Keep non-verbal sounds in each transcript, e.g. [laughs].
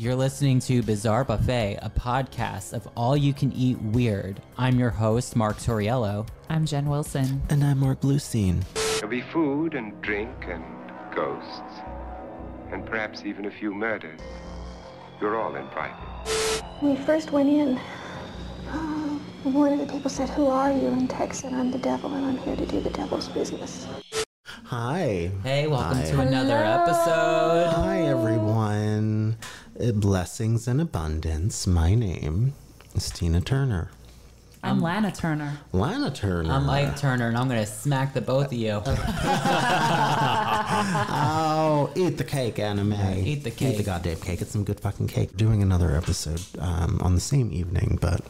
You're listening to Bizarre Buffet, a podcast of all you can eat weird. I'm your host, Mark Torriello. I'm Jen Wilson. And I'm Mark Bluestein. There'll be food and drink and ghosts, and perhaps even a few murders. You're all invited. When we first went in, uh, one of the people said, Who are you? And Tex said, I'm the devil and I'm here to do the devil's business. Hi. Hey, welcome Hi. to another episode. Hi, everyone. Uh, Blessings and abundance. My name is Tina Turner. I'm Lana Turner. Lana Turner. I'm Ike Turner, and I'm going to smack the both of you. [laughs] [laughs] Oh, eat the cake, anime. eat the cake. Eat the goddamn cake. It's some good fucking cake. Doing another episode um, on the same evening, but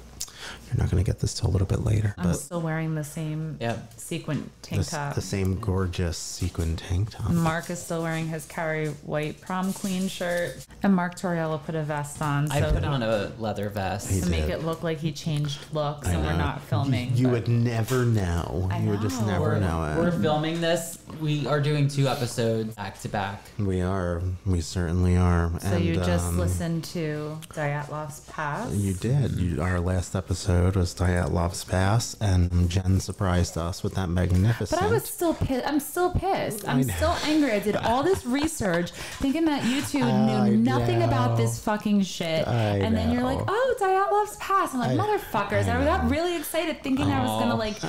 you're not going to get this till a little bit later. I'm but still wearing the same Yep. sequin tank the, top. the same gorgeous sequin tank top. Mark is still wearing his Carrie White prom queen shirt. And Mark Torriello put a vest on I put on a leather vest. He to make it look like he changed looks I and we're not filming. You but- would never know. I you would just know. never We're, know it. we're filming this. We are doing two episodes back to back. We are. We certainly are. so you just um, listened to Dyatlov's Pass. You did. You, our last episode was Dyatlov's Pass, and Jen surprised us with that magnificent. But I was still pissed. I'm still pissed. I'm still angry. I did all this [laughs] research thinking that you two I knew nothing about this fucking shit. I and then you're like, oh, oh, Dyatlov's Pass. I'm like, I- motherfuckers. I I, got really excited thinking I was going to, like,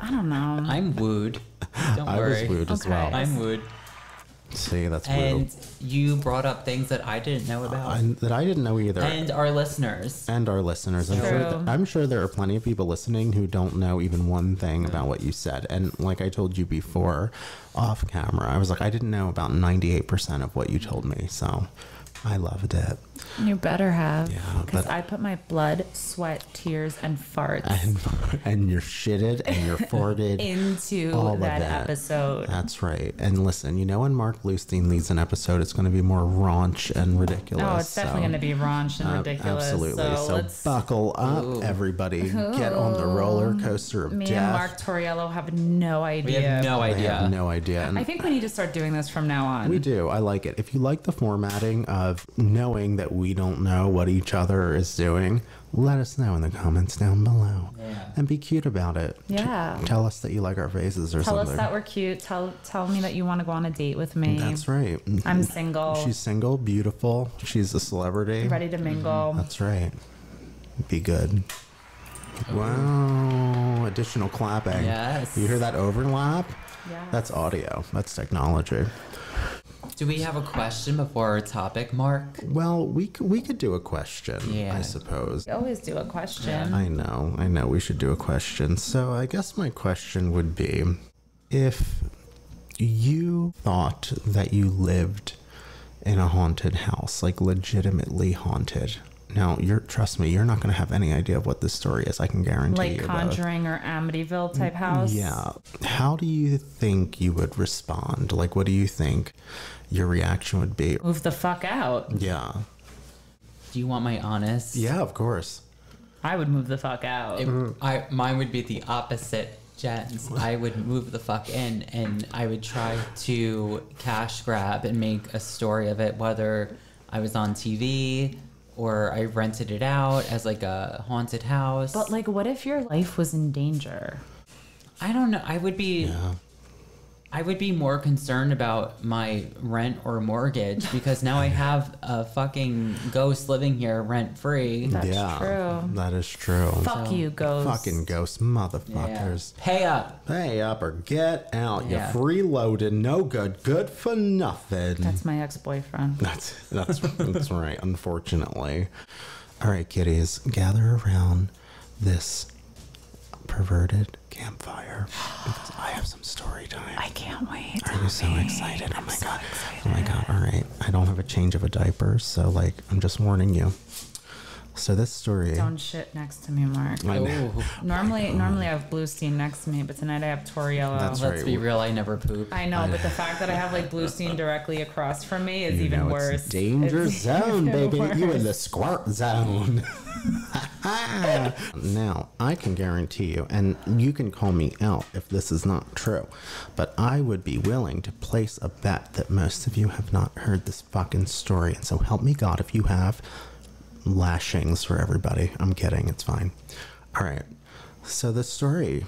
I don't know. I'm wooed. [laughs] Don't I worry. was wooed as Okay. well. I'm wooed. See, that's And brutal. you brought up things that I didn't know about. I, that I didn't know either. and our listeners. and our listeners. I'm sure, th- I'm sure there are plenty of people listening who don't know even one thing about what you said. And like I told you before, off camera, I was like, I didn't know about 98% of what you told me. So I loved it. You better have. Yeah, Because but- I put my blood, sweat, tears, and farts And, [laughs] and you're shitted and you're [laughs] farted. into all of that, that. episode. That's right. And listen, you know when Mark Bluestein leads an episode, it's going to be more raunch and ridiculous. Oh, it's definitely so- going to be raunch and Uh, ridiculous. Absolutely. So, So, let's. buckle up, everybody. Get on the roller coaster of Me death. and Mark Torriello have no We idea. have no I idea. have no idea. And I think we need to start doing this from now on. we do. I like it. If you like the formatting of knowing that we don't know what each other is doing, let us know in the comments down below. Yeah. And be cute about it. T- Yeah. tell us that you like our faces or Tell something. us that we're cute. Tell tell me that you want to go on a date with me. That's right. I'm single. She's single, beautiful. She's a celebrity. ready to mhm. mingle. That's right. Be good. Oh. Wow. Additional clapping. Yes. You hear that overlap? Yeah. That's audio. That's technology. Do we have a question before our topic, Mark? Well, we could, we could do a question, Yeah. I suppose. We always do a question. I know, I know we should do a question. So I guess my question would be if you thought that you lived in a haunted house, like legitimately haunted. Now, you're trust me, you're not going to have any idea of what this story is. I can guarantee like you. but- Conjuring or Amityville type mm, house. Yeah. How do you think you would respond? Like, what do you think your reaction would be? Move the fuck out. Yeah. Do you want my honest? Yeah, of course. I would move the fuck out. It- I mine would be the opposite. Jen's. I would move the fuck in, and I would try to cash grab and make a story of it, whether I was on TV or I rented it out as like a haunted house. but like, what if your life was in danger? I don't know. I would be. Yeah. I would be more concerned about my rent or mortgage [laughs] because now I have a fucking ghost living here rent free. That's yeah. true. That is true. Fuck you, ghost. Fucking ghost motherfuckers. Pay up. Pay up or get out. Yeah. You're freeloaded. No good. Good for nothing. That's my ex-boyfriend. That's that's that's right. Unfortunately. All right, kiddies, gather around this perverted campfire because I have some story time. I can't wait. Are you so excited? Oh I'm my so god. excited. Oh my god. All right. I don't have a change of a diaper, so like I'm just warning you. So this story Don't shit next to me, Mark. I know. Normally, oh normally I have Bluestein next to me, but tonight I have Toriello. That's Let's right. be real. I never poop. I know, but the fact that I have like Bluestein [laughs] directly across from me is You even know, worse. It's danger It's [laughs] zone, even baby. You in the worse. squirt zone. [laughs] Now, I can guarantee you, and you can call me out if this is not true, but I would be willing to place a bet that most of you have not heard this fucking story. And so help me God if you have lashings for everybody. I'm kidding, it's fine. All right. So the story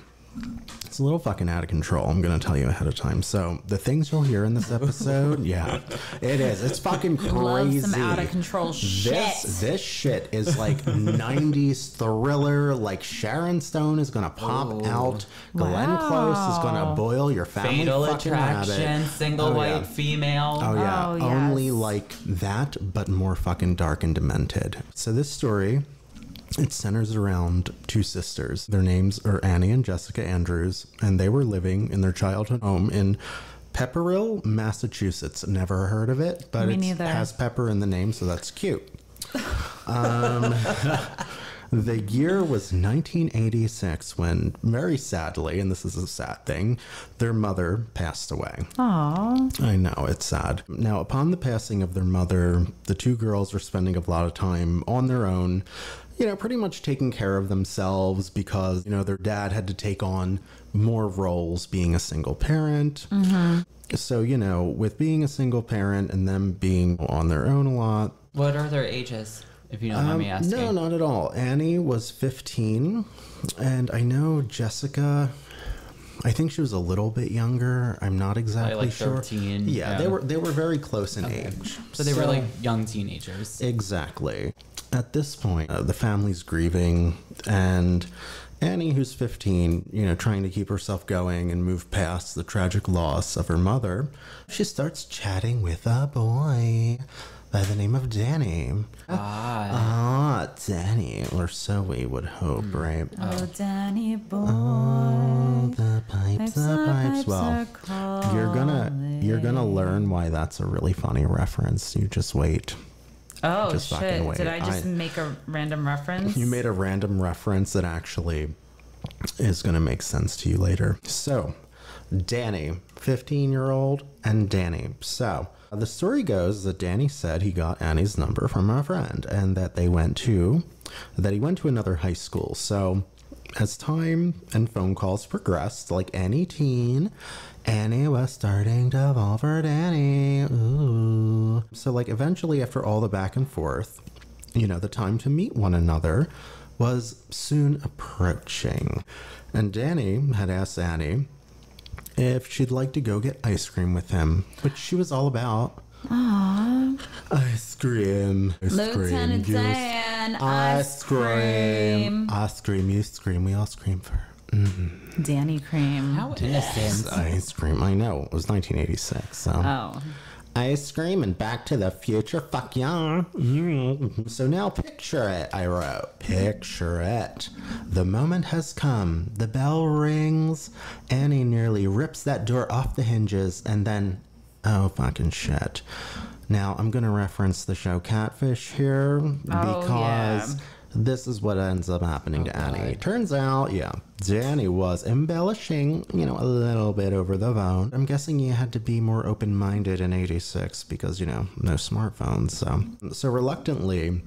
it's a little fucking out of control. I'm gonna tell you ahead of time. So the things you'll hear in this episode, [laughs] yeah, it is. It's fucking crazy. Love some out of control shit. This this shit is like [laughs] '90s thriller. Like Sharon Stone is gonna pop oh, out. Glenn Close is gonna boil your family Fatal fucking attraction, rabbit. single Oh, white yeah. female. Oh yeah, Oh, yes. only like that, but more fucking dark and demented. So this story, it centers around two sisters. Their names are Annie and Jessica Andrews, and they were living in their childhood home in Pepperell, Massachusetts. Never heard of it, but it has pepper in the name, so that's cute. Um, [laughs] the year was 1986 when, very sadly, and this is a sad thing, their mother passed away. Aw. I know, it's sad. Now, upon the passing of their mother, the two girls were spending a lot of time on their own, you know, pretty much taking care of themselves because, you know, their dad had to take on more roles being a single parent. So, you know, with being a single parent and them being on their own a lot, What are their ages, if you don't mind me asking? Um, no, not at all. Annie was 15, and I know Jessica. I think she was a little bit younger. I'm not exactly like sure. 13, Yeah, they were they were very close in age. So they were like young teenagers. exactly. At this point, uh, the family's grieving, and Annie, who's 15, you know, trying to keep herself going and move past the tragic loss of her mother, she starts chatting with a boy by the name of Danny. Ah, Ah, Danny, or so we would hope, right? Oh, Danny boy. Oh, the pipes, the the pipes. pipes Well, are you're gonna you're gonna learn why that's a really funny reference. You just wait. Oh Just shit! wait. Did I just I- make a random reference? You made a random reference that actually is gonna make sense to you later. So, Danny, 15 year old, and Danny. So. The story goes that Danny said he got Annie's number from a friend and that they went to that he went to another high school. So as time and phone calls progressed, like any teen, Annie was starting to fall for Danny. Ooh. So like eventually after all the back and forth, you know, the time to meet one another was soon approaching. And Danny had asked Annie if she'd like to go get ice cream with him, which she was all about. Ice cream. Ice Lieutenant cream. you- Dan, Ice ice cream. cream. Ice cream. You scream. We all scream for Danny cream. how innocent. ice cream. I know. It was 1986. So. Oh. Ice cream and Back to the Future. Fuck yeah. Mm. So now picture it, I wrote. Picture it. The moment has come. The bell rings. Annie nearly rips that door off the hinges and then. Oh, fucking shit. Now I'm going to reference the show Catfish here oh, because yeah. this is what ends up happening to Annie. Turns out, yeah, Danny was embellishing, you know, a little bit over the phone. I'm guessing you had to be more open minded in 86 because, you know, no smartphones. So, so reluctantly,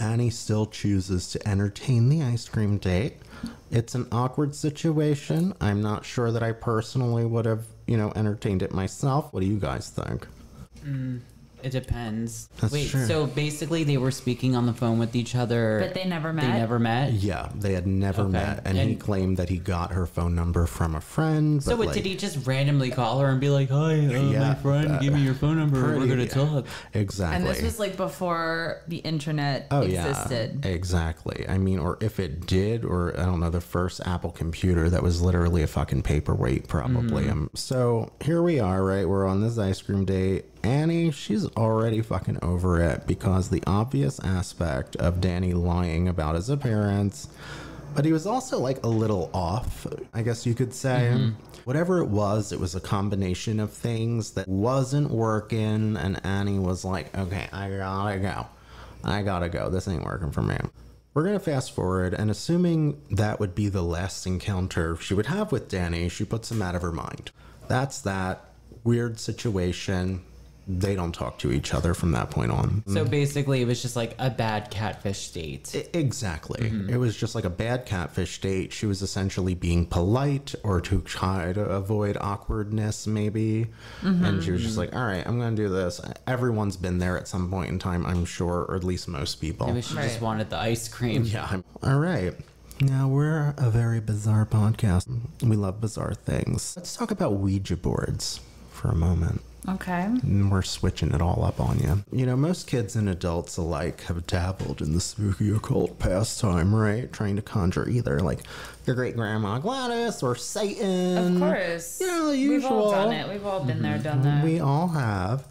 Annie still chooses to entertain the ice cream date. It's an awkward situation. I'm not sure that I personally would have, you know, entertained it myself. What do you guys think? Mm. It depends. That's Wait, true. so basically they were speaking on the phone with each other. But they never met. They never met. Yeah, they had never Okay. met, and, he claimed that he got her phone number from a friend. So what, like, did he just randomly call her and be like, "Hi, uh, Yeah, my friend, uh, give me your phone number. We're gonna talk." Exactly. And this was like before the internet Oh existed. yeah, exactly. I mean, or if it did, or I don't know, the first Apple computer that was literally a fucking paperweight, probably. Um, so here we are, right? We're on this ice cream date. Annie, she's already fucking over it because the obvious aspect of Danny lying about his appearance, but he was also like a little off, I guess you could say. Mm-hmm. Whatever it was, it was a combination of things that wasn't working, and Annie was like, okay, I gotta go. I gotta go. This ain't working for me. We're gonna fast forward, and assuming that would be the last encounter she would have with Danny, she puts him out of her mind. That's that weird situation. They don't talk to each other from that point on. So basically, it was just like a bad catfish date. I- Exactly. Mm-hmm. It was just like a bad catfish date. She was essentially being polite or to try to avoid awkwardness, maybe. Mm-hmm. And she was just like, all right, I'm going to do this. Everyone's been there at some point in time, I'm sure, or at least most people. Maybe she just wanted the ice cream. Yeah. I'm- All right. Now, we're a very bizarre podcast. We love bizarre things. Let's talk about Ouija boards for a moment. Okay. And we're switching it all up on you. You know, most kids and adults alike have dabbled in the spooky occult pastime, right? Trying to conjure either like your great grandma Gladys or Satan. Of course. You know, the We've all done it. We've all been there, mm-hmm. done that. We all have.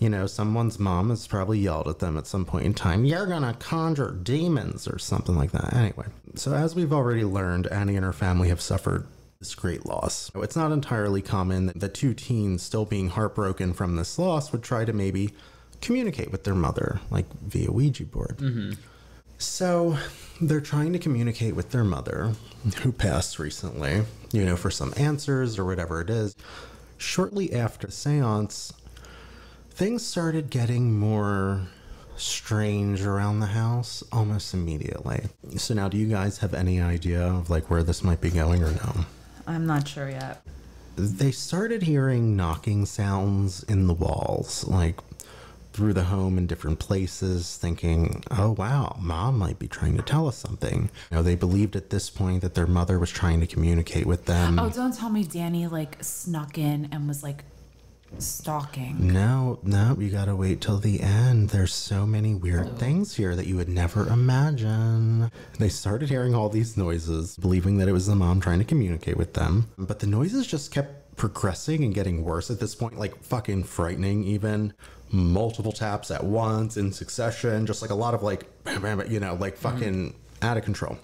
You know, someone's mom has probably yelled at them at some point in time, You're gonna conjure demons or something like that. Anyway, so as we've already learned, Annie and her family have suffered this great loss. It's not entirely common that the two teens, still being heartbroken from this loss, would try to maybe communicate with their mother, like via Ouija board. Mm-hmm. So they're trying to communicate with their mother, who passed recently, you know, for some answers or whatever it is. Shortly after the seance, things started getting more strange around the house almost immediately. So now do you guys have any idea of like where this might be going or no? I'm not sure yet. They started hearing knocking sounds in the walls, like through the home in different places, thinking, oh wow, mom might be trying to tell us something. You know, they believed at this point that their mother was trying to communicate with them. Oh, don't tell me Danny like snuck in and was like stalking. No, no, you gotta wait till the end. There's so many weird things here that you would never imagine. They started hearing all these noises, believing that it was the mom trying to communicate with them. But the noises just kept progressing and getting worse at this point, like fucking frightening, even. Multiple taps at once in succession, just like a lot of like, you know, like mm-hmm. fucking out of control.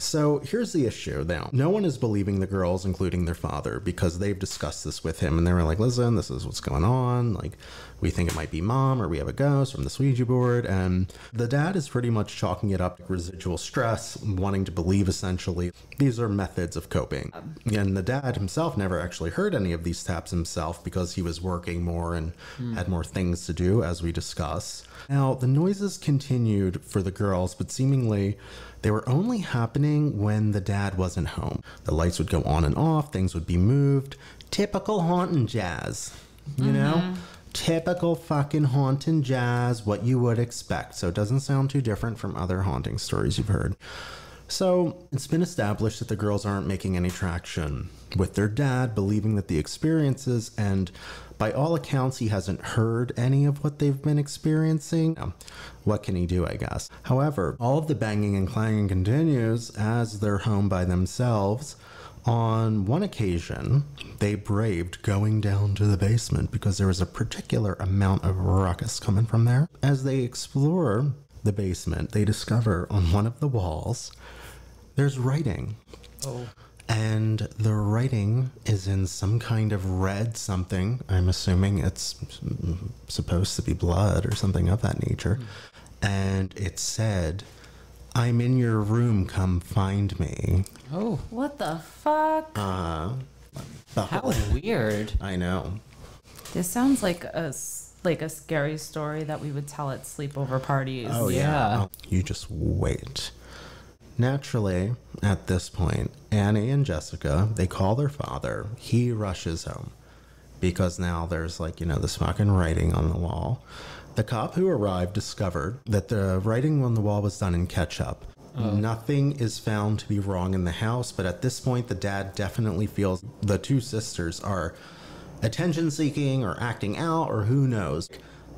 So here's the issue now. No one is believing the girls, including their father, because they've discussed this with him and they were like, listen, this is what's going on. Like, we think it might be mom or we have a ghost from the Ouija board. And the dad is pretty much chalking it up to residual stress, wanting to believe essentially. These are methods of coping. And the dad himself never actually heard any of these taps himself because he was working more and hmm. had more things to do, as we discuss. Now, the noises continued for the girls, but seemingly they were only happening when the dad wasn't home. The lights would go on and off, things would be moved. Typical haunting jazz, you know? Mm-hmm. Typical fucking haunting jazz, what you would expect. So it doesn't sound too different from other haunting stories you've heard. So it's been established that the girls aren't making any traction with their dad, believing that the experiences, and by all accounts, he hasn't heard any of what they've been experiencing. What can he do, I guess? However, all of the banging and clanging continues as they're home by themselves. On one occasion, they braved going down to the basement because there was a particular amount of ruckus coming from there. As they explore the basement, they discover on one of the walls there's writing. Oh. And the writing is in some kind of red something. I'm assuming it's mm, supposed to be blood or something of that nature. And it said, I'm in your room, come find me. Oh, What the fuck? Uh, how weird. I know. This sounds like a s- like a scary story that we would tell at sleepover parties. Oh, yeah. Yeah. Oh, you just wait. Naturally, at this point, Annie and Jessica, they call their father. He rushes home because now there's like, you know, this fucking writing on the wall. The cop who arrived discovered that the writing on the wall was done in ketchup. Oh. Nothing is found to be wrong in the house, but at this point, the dad definitely feels the two sisters are attention seeking or acting out or who knows.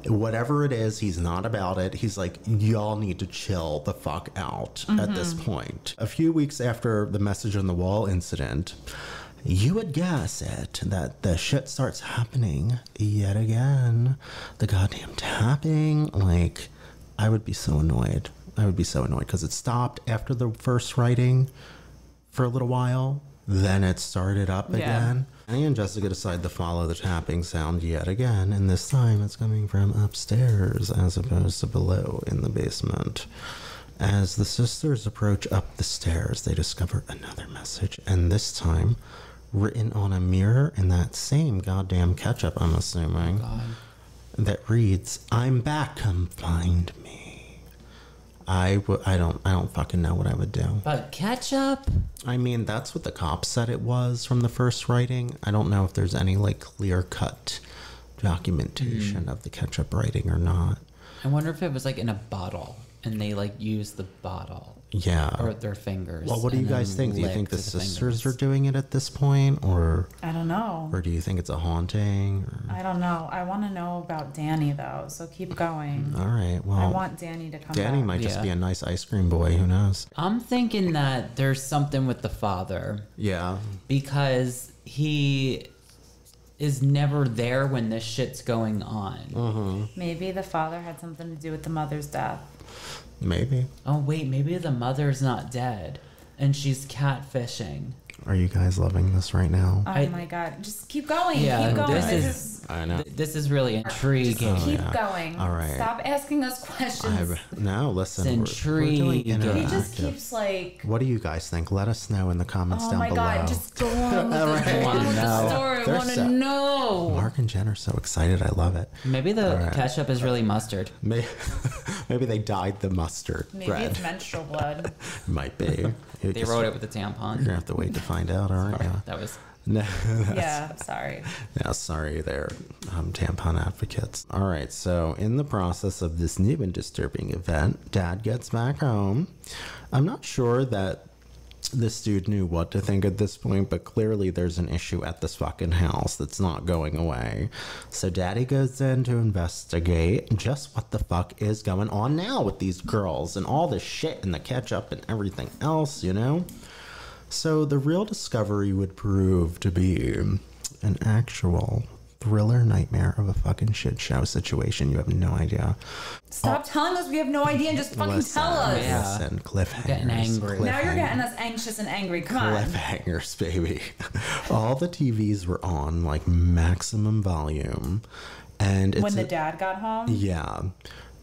Whatever it is, he's not about it. He's like, y'all need to chill the fuck out at this mm-hmm. point. A few weeks after the message on the wall incident, you would guess it that the shit starts happening yet again. The goddamn tapping. Like, I would be so annoyed. I would be so annoyed because it stopped after the first writing for a little while. Then it started up Yeah. again. Annie and Jessica decide to follow the tapping sound yet again, and this time it's coming from upstairs as opposed to below in the basement. As the sisters approach up the stairs, they discover another message, and this time written on a mirror in that same goddamn ketchup, I'm assuming. God. that reads, "I'm back, come find me." I w- I don't I don't fucking know what I would do. But ketchup? I mean, that's what the cops said it was from the first writing. I don't know if there's any like clear cut documentation mm. of the ketchup writing or not. I wonder if it was like in a bottle and they like used the bottle Yeah. or their fingers. well, what do you guys think? Do you think the licked sisters fingers. are doing it at this point, or I don't know. or do you think it's a haunting? Or... I don't know. I want to know about Danny though, so keep going. All right. Well, I want Danny to come Danny back. might just Yeah. be a nice ice cream boy. Who knows? I'm thinking that there's something with the father Yeah. because he is never there when this shit's going on. Mm-hmm. Maybe the father had something to do with the mother's death. Maybe. Oh wait, maybe the mother's not dead and she's catfishing. Are you guys loving this right now? Oh I- my god! Just keep going. Yeah, keep going. this This, is- is. I know. Th- This is really intriguing. Oh, keep yeah. going. All right. Stop asking us questions. I've, no, listen. It's we're, we're doing he just keeps like. What do you guys think? Let us know in the comments Oh down below. Oh my god! Just go on with, All the, right. [laughs] go on with the story. I want to so- know. Mark and Jen are so excited. I love it. Maybe the All right. ketchup is really mustard. May- [laughs] Maybe they dyed the mustard Maybe bread. it's menstrual blood. [laughs] Might be. You They just- wrote it with a tampon. You're gonna have to wait to find out. All right. Yeah. That was [laughs] No, yeah. Sorry. yeah, sorry, they're um, tampon advocates. All right, so in the process of this new and disturbing event, Dad gets back home. I'm not sure that this dude knew what to think at this point, but clearly there's an issue at this fucking house that's not going away. So Daddy goes in to investigate just what the fuck is going on now with these girls and all this shit and the ketchup and everything else, you know? So the real discovery would prove to be an actual thriller nightmare of a fucking shit show situation. You have no idea. Stop oh. telling us we have no idea and just fucking Listen, tell us. Yeah. listen, cliffhangers. Getting angry. Now you're getting us anxious and angry. Come on. Cliffhangers, baby. [laughs] All the TVs were on like maximum volume, and it's When the a- dad got home. Yeah.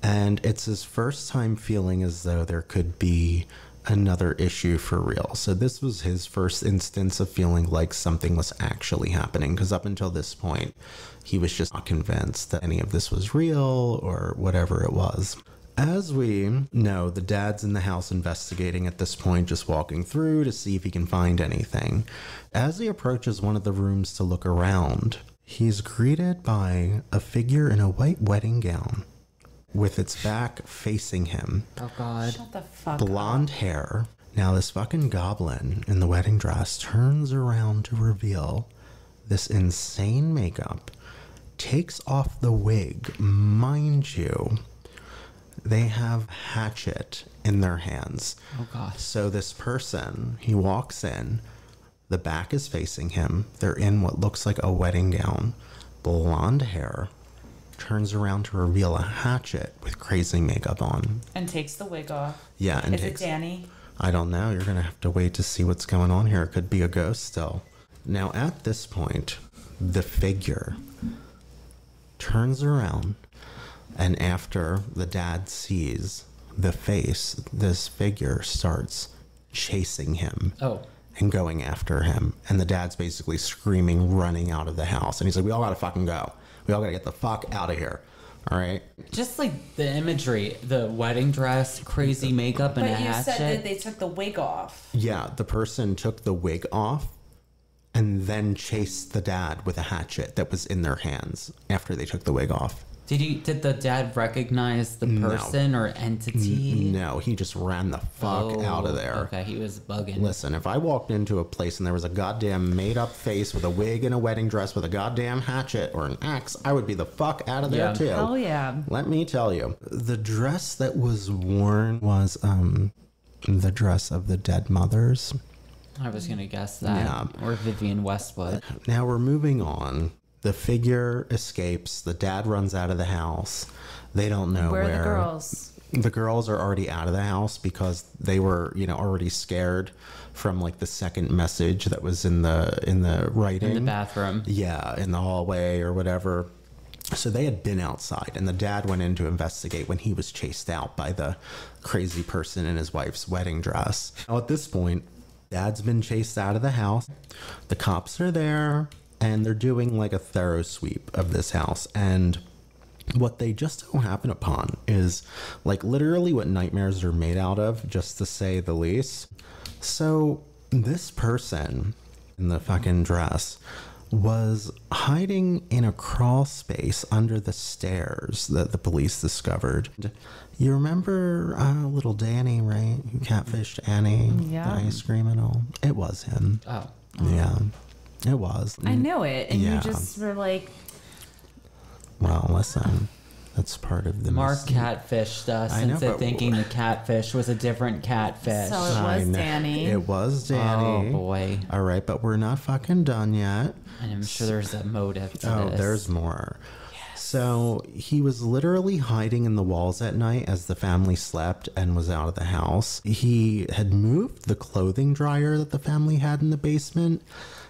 And it's his first time feeling as though there could be another issue for real. So this was his first instance of feeling like something was actually happening because up until this point, he was just not convinced that any of this was real or whatever it was. As we know, the dad's in the house investigating at this point, just walking through to see if he can find anything. As he approaches one of the rooms to look around, he's greeted by a figure in a white wedding gown with its back facing him, oh god. Shut the fuck up. blonde hair. Now, this fucking goblin in the wedding dress turns around to reveal this insane makeup, takes off the wig. Mind you, they have hatchet in their hands. Oh god. So this person, he walks in, the back is facing him. They're in what looks like a wedding gown, blonde hair, turns around to reveal a hatchet with crazy makeup on. And takes the wig off. Yeah, and Is it Danny? I don't know. You're gonna have to wait to see what's going on here. It could be a ghost still. Now, at this point, the figure turns around, and after the dad sees the face, this figure starts chasing him Oh. and going after him. And the dad's basically screaming, running out of the house. And he's like, We all gotta fucking go. We all gotta get the fuck out of here. All right. Just like the imagery, the wedding dress, crazy makeup, and a But you hatchet. said that they took the wig off. Yeah, the person took the wig off and then chased the dad with a hatchet that was in their hands after they took the wig off. Did he? Did the dad recognize the No. person or entity? No, he just ran the fuck Oh, out of there. Okay, he was bugging. Listen, if I walked into a place and there was a goddamn made up face with a wig and a wedding dress with a goddamn hatchet or an axe, I would be the fuck out of there Yeah. too. Hell yeah. Let me tell you, the dress that was worn was um the dress of the dead mothers. I was gonna guess that. Yeah. Or Vivienne Westwood. Now we're moving on. The figure escapes. The dad runs out of the house. They don't know Where where. are the girls? The girls are already out of the house because they were, you know, already scared from like the second message that was in the in the writing In the bathroom. yeah, in the hallway or whatever. So they had been outside, and the dad went in to investigate when he was chased out by the crazy person in his wife's wedding dress. Now, at this point, dad's been chased out of the house. The cops are there, and they're doing like a thorough sweep of this house. And what they just don't happen upon is like literally what nightmares are made out of, just to say the least. So, this person in the fucking dress was hiding in a crawl space under the stairs that the police discovered. You remember uh, little Danny, right? Who catfished Annie, Yeah. the ice cream and all? It was him. Oh. Yeah, it was. I mm. knew it, and Yeah. you just were like, Well, listen, that's part of the Mark mystique. catfished us I know, into but- thinking the catfish was a different catfish. So it I was know. Danny. It was Danny. Oh boy. All right, but we're not fucking done yet. And I'm sure there's a motive to Oh, this. there's more. So he was literally hiding in the walls at night as the family slept and was out of the house. He had moved the clothing dryer that the family had in the basement.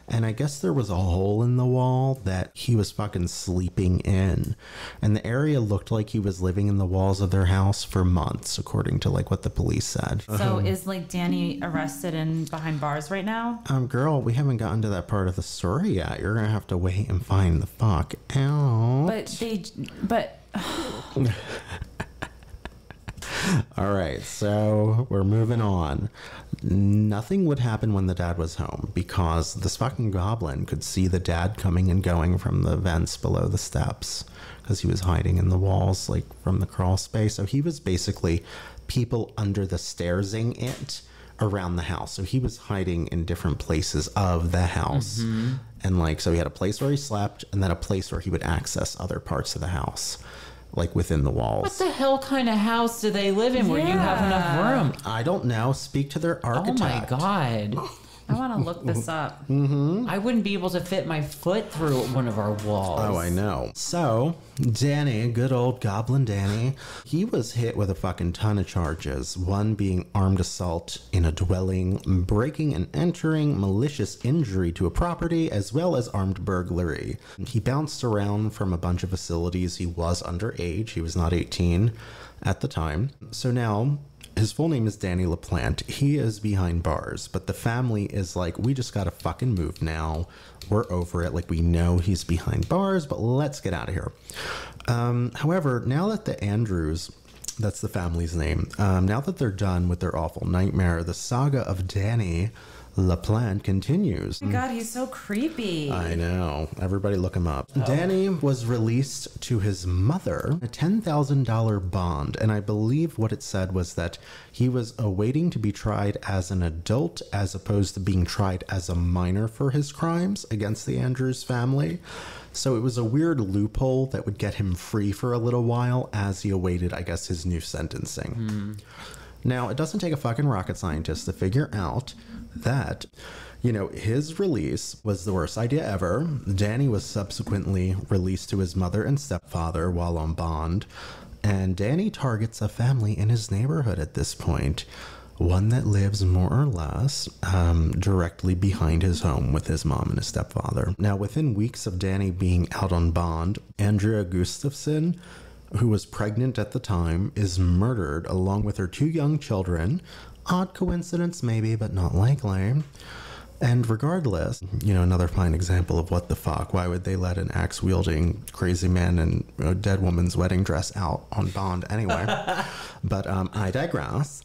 And I guess there was a hole in the wall that he was fucking sleeping in. And the area looked like he was living in the walls of their house for months, according to like what the police said. so is like Danny arrested and behind bars right now? Um, girl, we haven't gotten to that part of the story yet. You're gonna have to wait and find the fuck out. But they, but [sighs] [laughs] All right, so we're moving on. Nothing would happen when the dad was home because this fucking goblin could see the dad coming and going from the vents below the steps because he was hiding in the walls, like from the crawl space. So he was basically people under the stairsing it around the house. So he was hiding in different places of the house. Mm-hmm. And like, so he had a place where he slept and then a place where he would access other parts of the house, like within the walls. What the hell kind of house do they live in where you have enough room? I don't know. Speak to their oh architect. Oh architect. my god. [laughs] I want to look this [laughs] up. Mm-hmm. I wouldn't be able to fit my foot through one of our walls. Oh, I know. So, Danny, good old Goblin Danny, he was hit with a fucking ton of charges. One being armed assault in a dwelling, breaking and entering, malicious injury to a property, as well as armed burglary. He bounced around from a bunch of facilities. He was underage, he was not 18 at the time. So now, his full name is Danny LaPlante. He is behind bars, but the family is like, we just gotta fucking move now. We're over it. Like, we know he's behind bars, but let's get out of here. Um, however, now that the Andrews, that's the family's name, um, now that they're done with their awful nightmare, the saga of Danny LaPlante continues. Oh God, he's so creepy. I know. Everybody look him up. Danny was released to his mother a $10,000 bond, and I believe what it said was that he was awaiting to be tried as an adult as opposed to being tried as a minor for his crimes against the Andrews family. So it was a weird loophole that would get him free for a little while as he awaited, I guess, his new sentencing. Hmm. Now, it doesn't take a fucking rocket scientist to figure out that, you know, his release was the worst idea ever. Danny was subsequently released to his mother and stepfather while on bond. And Danny targets a family in his neighborhood at this point. One that lives more or less um, directly behind his home with his mom and his stepfather. Now, within weeks of Danny being out on bond, Andrea Gustafson who was pregnant at the time, is murdered along with her two young children. Odd coincidence, maybe, but not likely. And regardless, you know, another fine example of what the fuck. Why would they let an axe wielding crazy man in a dead woman's wedding dress out on bond anyway? [laughs] but um, I digress.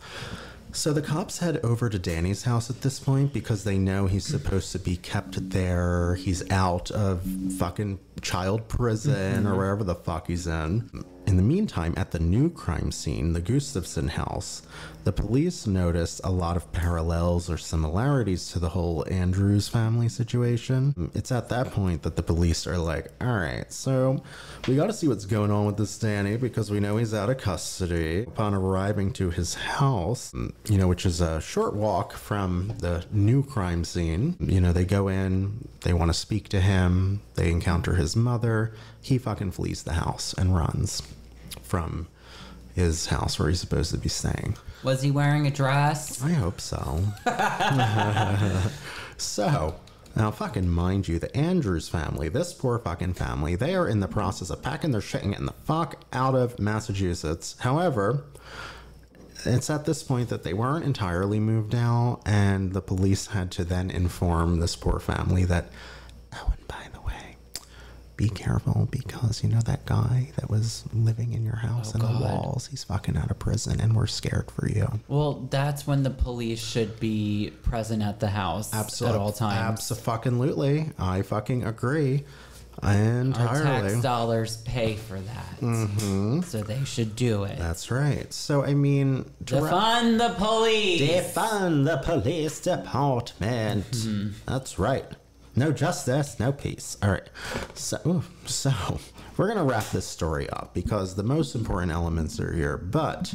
So the cops head over to Danny's house at this point because they know he's supposed to be kept there. He's out of fucking child prison or wherever the fuck he's in. In the meantime, at the new crime scene, the Gustafson house, the police noticed a lot of parallels or similarities to the whole Andrews family situation. It's at that point that the police are like, all right, so we got to see what's going on with this Danny because we know he's out of custody. Upon arriving to his house, you know, which is a short walk from the new crime scene, you know, they go in, they want to speak to him, they encounter his mother. He fucking flees the house and runs from his house where he's supposed to be staying. Was he wearing a dress? I hope so. [laughs] so, now fucking mind you, the Andrews family, this poor fucking family, they are in the process of packing their shit and getting the fuck out of Massachusetts. However, it's at this point that they weren't entirely moved out, and the police had to then inform this poor family that, oh, and by be careful because you know that guy that was living in your house Oh, in the walls. He's fucking out of prison, and we're scared for you. Well, that's when the police should be present at the house at all times. Absolutely, I fucking agree Entirely. Our tax dollars pay for that. Mm-hmm. So they should do it. That's right. So I mean, to Defund the police. defund the police department. Mm-hmm. That's right. No justice, no peace. All right. So, so [laughs] we're gonna wrap this story up because the most important elements are here. But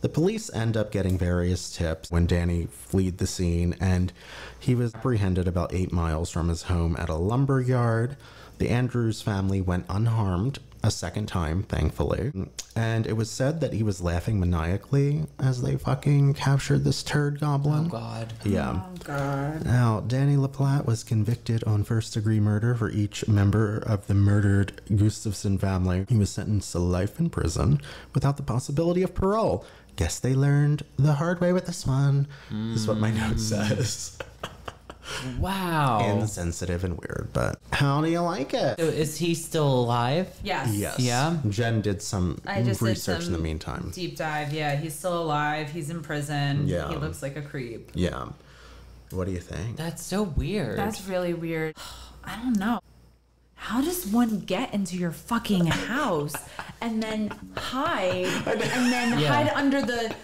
the police end up getting various tips when Danny fled the scene, and he was apprehended about eight miles from his home at a lumber yard. The Andrews family went unharmed a second time, thankfully. And it was said that he was laughing maniacally as they fucking captured this turd goblin. Oh God. Yeah. Oh God. Now, Danny LaPlante was convicted on first degree murder for each member of the murdered Gustafson family. He was sentenced to life in prison without the possibility of parole. Guess they learned the hard way with this one. This is what my note hmm. says. [laughs] Wow. Insensitive and weird, but how do you like it? so is he still alive? Yes. Yes. Yeah. Jen did some I just did research in the meantime. Deep dive. Yeah, he's still alive. He's in prison. Yeah. He looks like a creep. Yeah. What do you think? That's so weird. That's really weird. I don't know. How does one get into your fucking house and then hide [laughs] and then Yeah. hide under the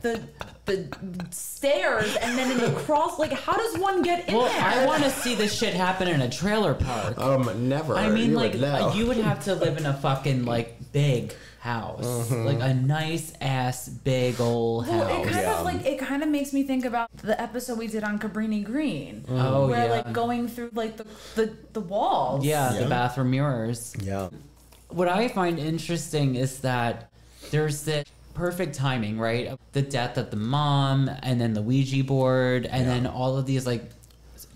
the the stairs and then in the cross? Like, how does one get in well, there? I want to see this shit happen in a trailer park. Um, never. I mean, You like would know. you would have to live in a fucking like big house, Mm-hmm. like a nice ass big old Well, house. it kind Yeah. of like it kind of makes me think about the episode we did on Cabrini Green, Oh, where yeah. like going through like the the, the walls. yeah, Yeah. the bathroom mirrors. Yeah. What I find interesting is that there's this perfect timing, right? The death of the mom, and then the Ouija board, and then all of these like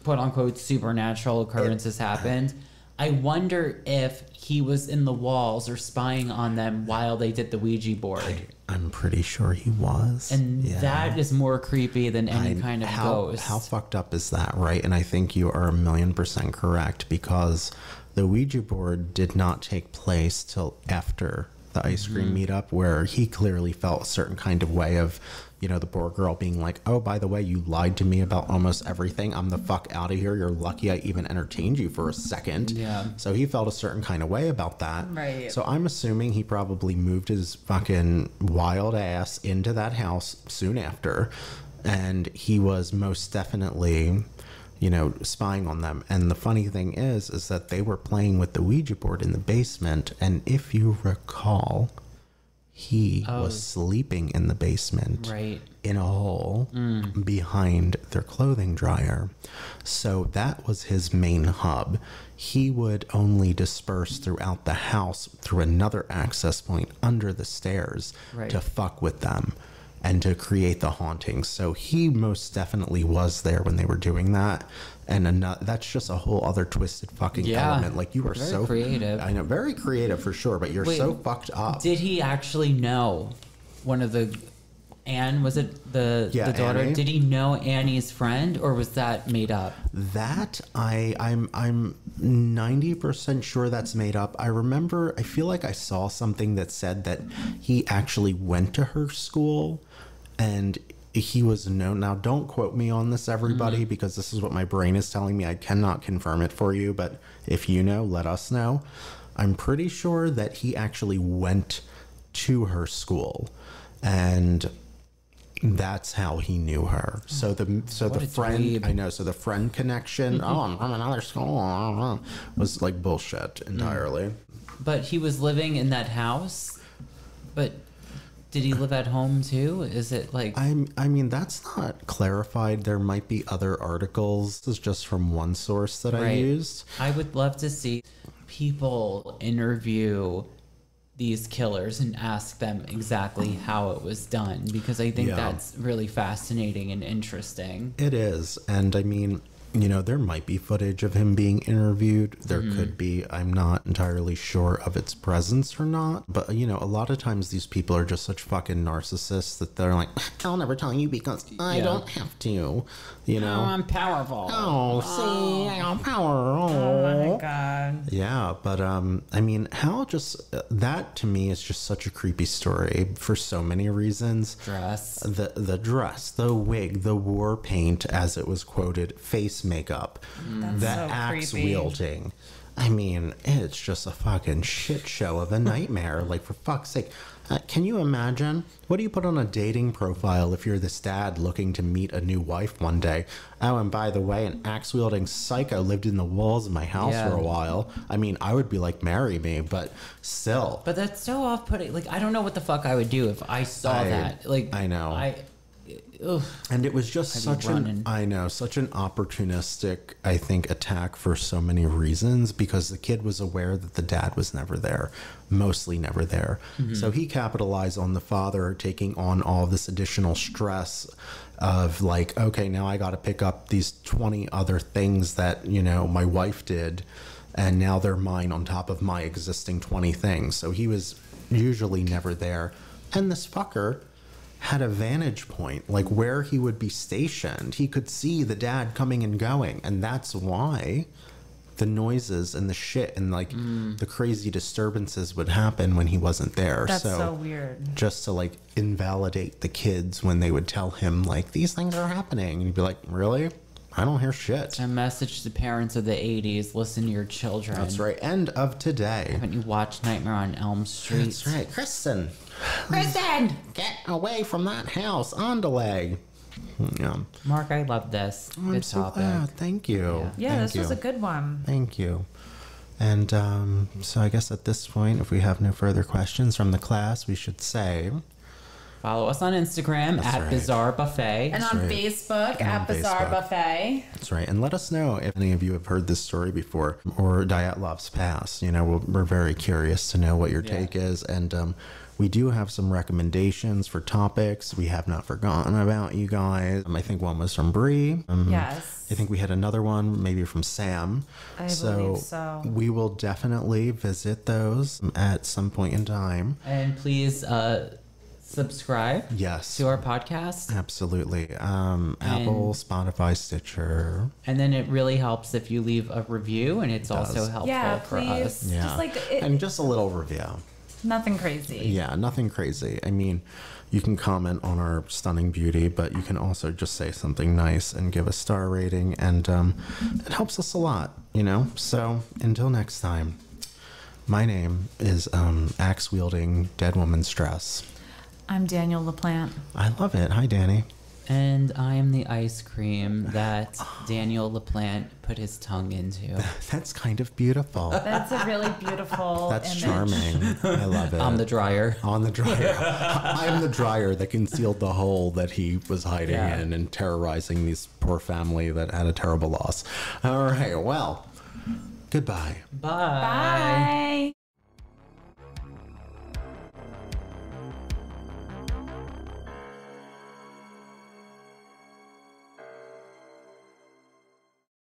quote unquote supernatural occurrences happened. I wonder if he was in the walls or spying on them while they did the Ouija board. I'm pretty sure he was. And Yeah. that is more creepy than any I- kind of how, ghost. How fucked up is that, right? And I think you are a million percent correct because the Ouija board did not take place till after the ice cream Mm-hmm. meetup, where he clearly felt a certain kind of way of, you know, the poor girl being like, "Oh, by the way, you lied to me about almost everything. I'm the fuck out of here. You're lucky I even entertained you for a second. Yeah. So he felt a certain kind of way about that. Right. So I'm assuming he probably moved his fucking wild ass into that house soon after. And he was most definitely, you know, spying on them. And the funny thing is, is that they were playing with the Ouija board in the basement. And if you recall, he oh. was sleeping in the basement right. in a hole mm. behind their clothing dryer. So that was his main hub. He would only disperse throughout the house through another access point under the stairs Right. to fuck with them and to create the hauntings. So he most definitely was there when they were doing that. And ano- that's just a whole other twisted fucking Yeah. element. Like you are Very so creative. I know, very creative for sure, but you're Wait, so fucked up. Did he actually know one of the Anne was it the Yeah, the daughter? Annie. Did he know Annie's friend or was that made up? That I I'm I'm 90% sure that's made up. I remember I feel like I saw something that said that he actually went to her school and he was known now don't quote me on this everybody mm-hmm. because this is what my brain is telling me. I cannot confirm it for you, but if you know, let us know. I'm pretty sure that he actually went to her school and that's how he knew her. So the so What the friend dweeb. I know. So the friend connection. Mm-hmm. oh, I'm from another school. Was like bullshit mm. entirely. But he was living in that house. But did he live at home too? Is it like I'm. I mean, that's not clarified. There might be other articles. This is just from one source that I used. I would love to see people interview these killers and ask them exactly how it was done because I think Yeah. that's really fascinating and interesting. It is, and I mean, you know, there might be footage of him being interviewed. There could be. I'm not entirely sure of its presence or not. But, you know, a lot of times these people are just such fucking narcissists that they're like, I'll never tell you because I Yeah. don't have to. You know? Oh, I'm powerful. Oh, see, I'm powerful. Oh my god. Yeah, but um, I mean, Hal just uh, that to me is just such a creepy story for so many reasons. Dress. The the dress, the wig, the war paint, as it was quoted, face makeup, the so axe creepy. wielding. I mean, it's just a fucking shit show of a nightmare. like for fuck's sake, uh, can you imagine? What do you put on a dating profile if you're this dad looking to meet a new wife one day? Oh, and by the way, an axe wielding psycho lived in the walls of my house Yeah. for a while. I mean, I would be like, marry me, but still. But that's so off-putting. Like I don't know what the fuck I would do if I saw I- that. Like I know. I. Ugh. And it was just I'd such an I know, such an opportunistic, I think, attack for so many reasons because the kid was aware that the dad was never there, mostly never there. Mm-hmm. So he capitalized on the father taking on all this additional stress of like, okay, now I got to pick up these 20 other things that, you know, my wife did and now they're mine on top of my existing 20 things. So he was usually never there. And this fucker had a vantage point, like where he would be stationed. He could see the dad coming and going, and that's why the noises and the shit and like mm. the crazy disturbances would happen when he wasn't there. That's so weird. Just to like invalidate the kids when they would tell him like these things are happening, and he'd be like, "Really? I don't hear shit." A message to parents of the '80s: Listen to your children. That's right. End of today. Haven't you watched Nightmare on Elm Street? That's right, Kristen. Kristen. Get away from that house, on delay. Yeah. Mark, I love this. I'm so topic. glad. Thank you. Yeah, Thank this was you. a good one. Thank you. And um, so I guess at this point, if we have no further questions from the class, we should say Follow us on Instagram That's at right. Bizarre Buffet. And on right. Facebook And at on Bizarre Facebook. Buffet. that's right. And let us know if any of you have heard this story before or Dyatlov's Pass. You know, we're, we're very curious to know what your Yeah. take is. And um, we do have some recommendations for topics. We have not forgotten about you guys. Um, I think one was from Bree. Um, Yes. I think we had another one, maybe from Sam. I believe so. We will definitely visit those at some point in time. and please uh, subscribe Yes. to our podcast. Absolutely. Um, Apple, Spotify, Stitcher. And then it really helps if you leave a review, and it's also helpful Yeah, for please. us. Yeah. Just like it, and just a little review. nothing crazy. Yeah, nothing crazy. I mean, you can comment on our stunning beauty, but you can also just say something nice and give a star rating, and um, it helps us a lot, you know? So until next time, my name is um, Axe Wielding Dead Woman Stress. I'm Daniel LaPlante. I love it. Hi, Danny. And I am the ice cream that Daniel LaPlante put his tongue into. [laughs] That's kind of beautiful. That's a really beautiful That's image. charming. I love it. [laughs] I'm the dryer. on the dryer. [laughs] I'm the dryer that concealed the hole that he was hiding Yeah. in and terrorizing this poor family that had a terrible loss. All right, well, goodbye. Bye. Bye.